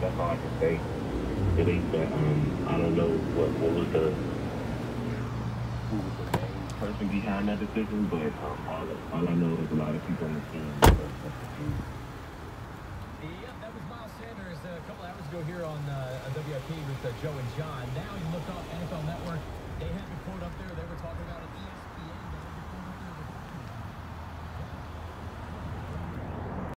That's all I can say. It ain't that. Um, I don't know what what was the who was the main person behind that decision, but um, all all I know is a lot of people on the team. that was Miles Sanders uh, a couple hours ago here on uh, WIP with uh, Joe and John. Now you look up NFL Network.